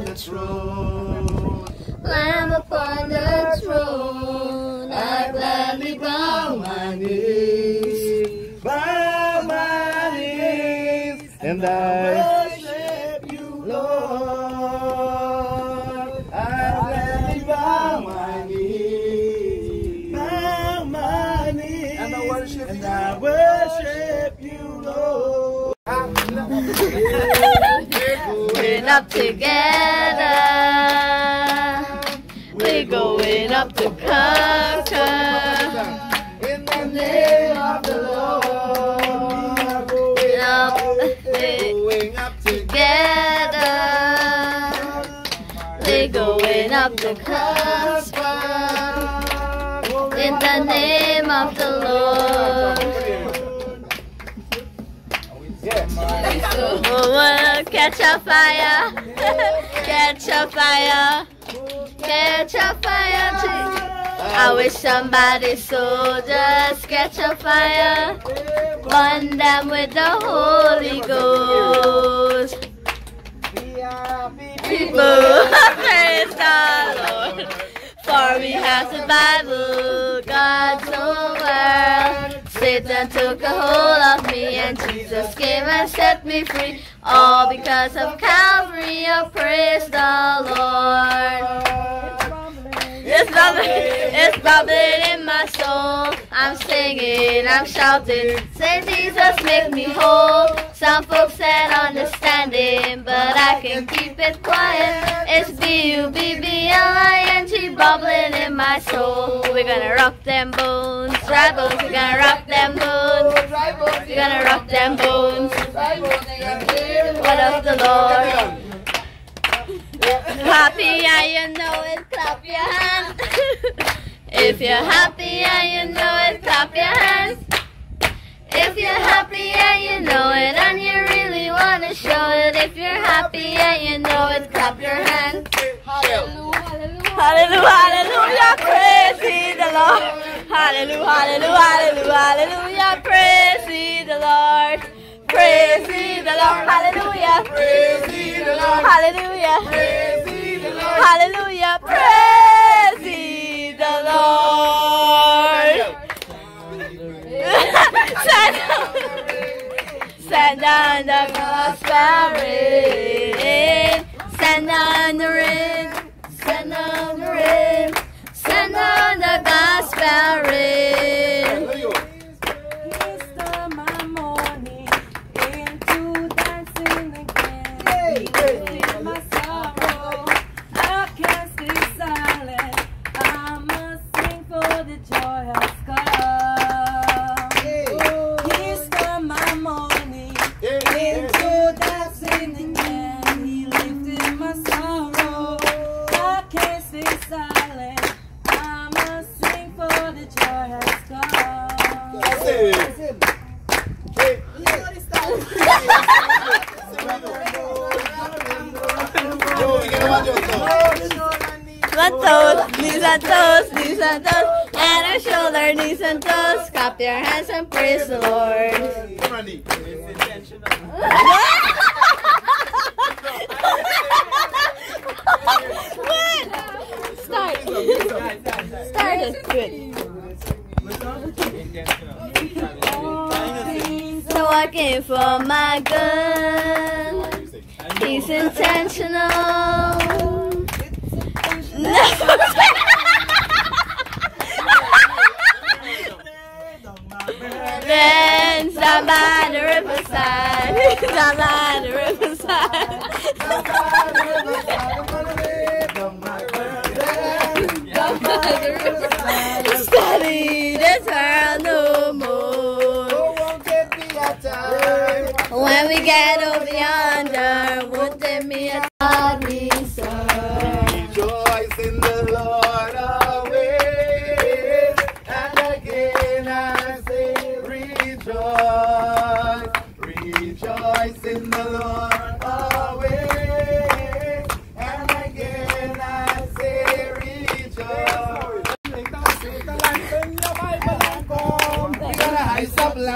upon the throne. Lamb upon the throne. I gladly bow my knees. Bow my knees. And I together. We're going up to conquer. In the name of the Lord, Up going up together. We're going up to conquer. In the name of the Lord. Catch a fire, catch a fire, catch a fire. I wish somebody soldiers catch a fire, burn them with the Holy Ghost. People, praise the Lord. For we have the Bible, God's own word. Satan took a hold of me and Jesus came and set me free. All because of Calvary, oh praise the Lord. It's bubbling, it's bubbling in my soul. I'm singing, I'm shouting. Say Jesus, make me whole. Some folks understanding, but I can keep it quiet. It's B-U-B-B-L-I-N-G bubbling in my soul. We're gonna rock them bones, right bones. We're gonna rock them bones. We're gonna rock them bones. What of the Lord? Happy and you know it, clap your hands. if you're happy and you know it, clap your hands. If you're happy and you know it and you really want to show it. If you're happy and you know it, clap your hands. Hallelujah, hallelujah, hallelujah, praise the Lord. Hallelujah, hallelujah, hallelujah, hallelujah, praise the Lord. Praise the Lord, hallelujah. Praise the Lord. Hallelujah. Praise the Lord. Hallelujah. Praise the Lord. Send down the gospel. Send down the rain. Toes, knees and toes, knees and toes, and a shoulder, knees and toes. Clap your hands and praise the Lord. Start. Start. Good. Came for my gun. He's intentional. Then down by the riverside, down by the riverside. Study Get over yonder, there be a we serve? Rejoice in the Lord always, and again I say rejoice. Rejoice in the Lord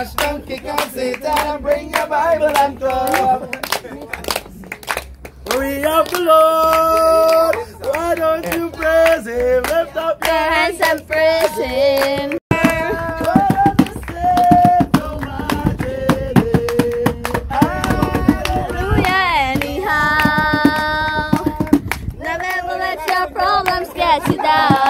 Gosh, donkey, come sit down and bring your Bible and come. We are the Lord. Why don't you praise Him? Lift up your hands and praise Him. Get it out.